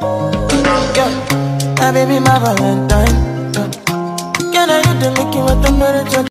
Yeah, my baby, my Valentine. Yeah. Can I do the making with the temperature?